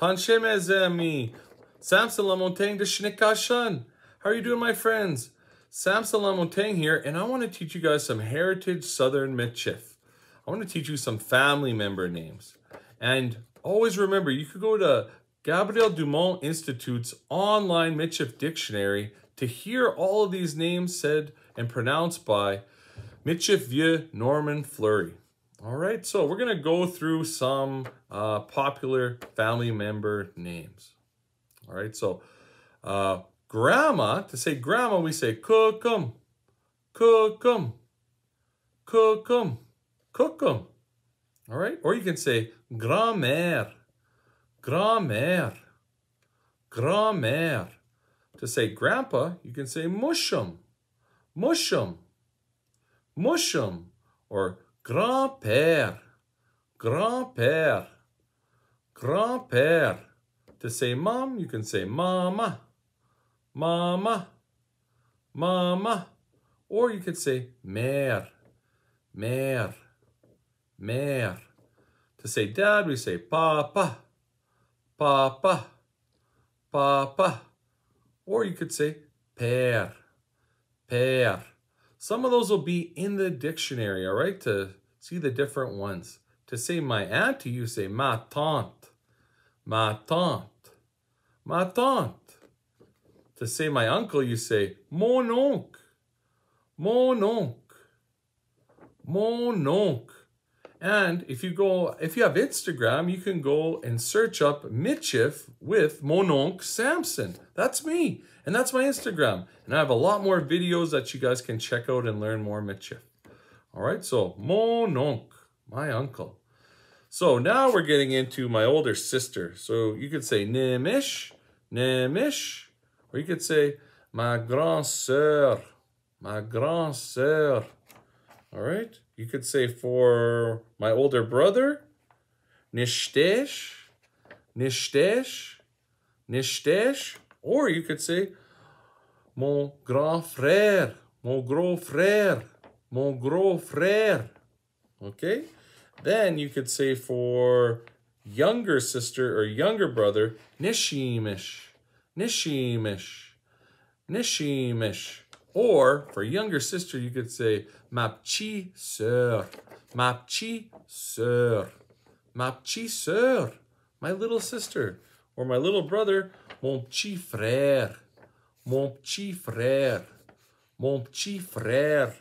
Tanchem Ezemi. Samson LaMontagne de Shnikashan. How are you doing, my friends? Samson LaMontagne here, and I want to teach you guys some Heritage Southern Michif. I want to teach you some family member names. And always remember, you could go to Gabriel Dumont Institute's online Michif dictionary to hear all of these names said and pronounced by Michif Vieux Norman Fleury. All right, so we're going to go through some uh, popular family member names. All right, so uh, grandma, to say grandma, we say cookum, cookum, cookum, cookum. All right, or you can say grand-mère, grand-mère, grand-mère. To say grandpa, you can say mushum, mushum, mushum, or grand-père, grand-père, grand-père. To say mom, you can say mama, mama, mama. Or you could say mère, mère, mère. To say dad, we say papa, papa, papa. Or you could say père, père. Some of those will be in the dictionary, all right, to see the different ones. To say my auntie, you say ma tante, ma tante, ma tante. To say my uncle, you say mon oncle, mon oncle, mon oncle. And if you go, if you have Instagram, you can go and search up Michif with Mononk Samson. That's me. And that's my Instagram. And I have a lot more videos that you guys can check out and learn more Michif. All right, so Mononk, my uncle. So now we're getting into my older sister. So you could say Nemish, Nemish, or you could say ma grande sœur, ma grande sœur. All right. You could say for my older brother, Nishdesh, Nishdesh, Nishdesh. Or you could say mon grand frère, mon gros frère, mon gros frère. Okay? Then you could say for younger sister or younger brother, Nishimish, Nishimish, Nishimish. Or for younger sister, you could say ma petite sœur, ma petite sœur, ma petite sœur, my little sister. Or my little brother, mon petit frère, mon petit frère, mon petit frère.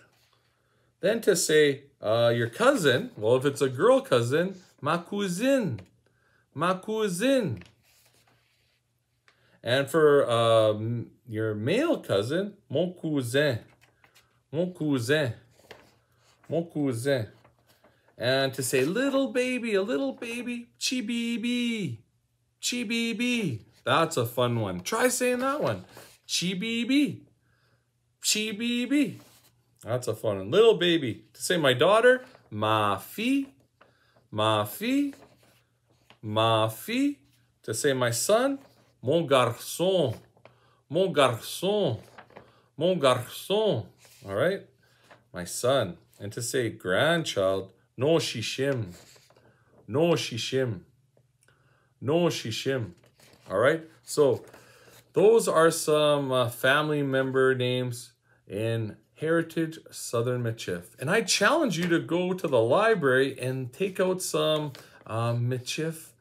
Then to say uh, your cousin, well, if it's a girl cousin, ma cousine, ma cousine. And for um, your male cousin, mon cousin, mon cousin, mon cousin. And to say little baby, a little baby, chibibi, chibibi. That's a fun one. Try saying that one. Chibibi, chibibi. That's a fun one. Little baby. To say my daughter, ma fille, ma fille, ma fille. To say my son, mon garçon, mon garçon, mon garçon. All right? My son. And to say grandchild, no shishim, no shishim, no shishim. All right? So those are some uh, family member names in Heritage Southern Michif. And I challenge you to go to the library and take out some um, Michif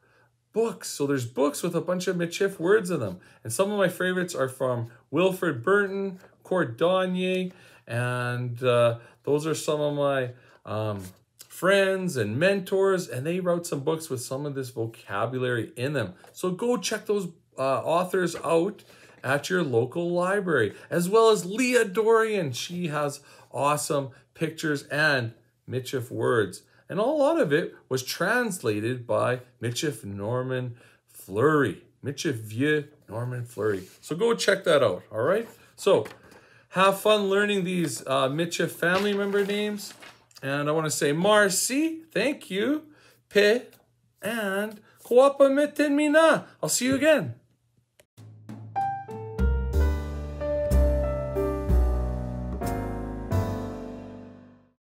books. So there's books with a bunch of Michif words in them. And some of my favorites are from Wilfred Burton, Cordonnier, and uh, those are some of my um, friends and mentors, and they wrote some books with some of this vocabulary in them. So go check those uh, authors out at your local library, as well as Leah Dorion. She has awesome pictures and Michif words. And a lot of it was translated by Michif Norman Fleury. Michif Vieux Norman Fleury. So go check that out, all right? So have fun learning these uh, Michif family member names. And I want to say Marcy, thank you, Pe, and Koapa Miten Mina. I'll see you again.